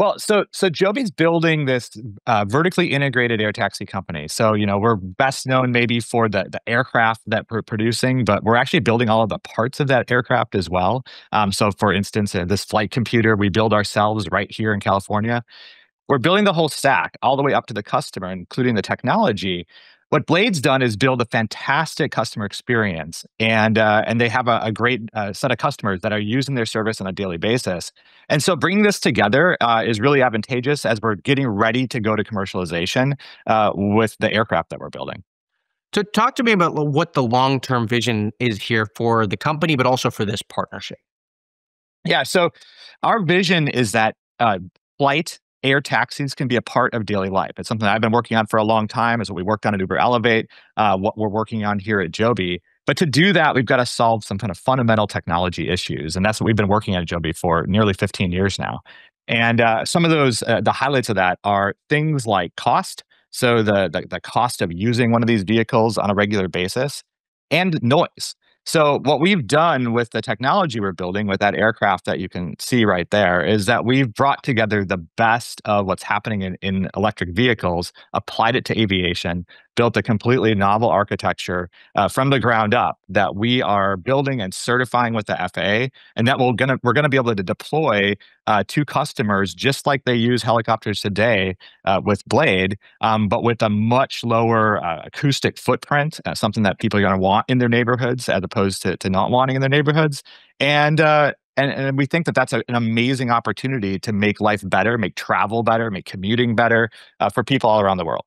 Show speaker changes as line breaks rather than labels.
Well, so so Joby's building this uh, vertically integrated air taxi company. So you know we're best known maybe for the the aircraft that we're producing, but we're actually building all of the parts of that aircraft as well. Um, so for instance, uh, this flight computer we build ourselves right here in California. We're building the whole stack all the way up to the customer, including the technology. What Blade's done is build a fantastic customer experience, and uh, and they have a, a great uh, set of customers that are using their service on a daily basis. And so, bringing this together uh, is really advantageous as we're getting ready to go to commercialization uh, with the aircraft that we're building.
So, talk to me about what the long term vision is here for the company, but also for this partnership.
Yeah. So, our vision is that uh, flight air taxis can be a part of daily life. It's something I've been working on for a long time. Is what we worked on at Uber Elevate, uh, what we're working on here at Joby. But to do that, we've got to solve some kind of fundamental technology issues, and that's what we've been working on at Joby for nearly 15 years now. And uh, some of those, uh, the highlights of that are things like cost. So the, the the cost of using one of these vehicles on a regular basis, and noise. So, what we've done with the technology we're building with that aircraft that you can see right there is that we've brought together the best of what's happening in, in electric vehicles, applied it to aviation, built a completely novel architecture uh, from the ground up that we are building and certifying with the FAA, and that we're gonna we're gonna be able to deploy uh, to customers just like they use helicopters today uh, with Blade, um, but with a much lower uh, acoustic footprint, uh, something that people are gonna want in their neighborhoods as opposed to, to not wanting in their neighborhoods, and uh, and, and, we think that that's a, an amazing opportunity to make life better, make travel better, make commuting better uh, for people all around the world.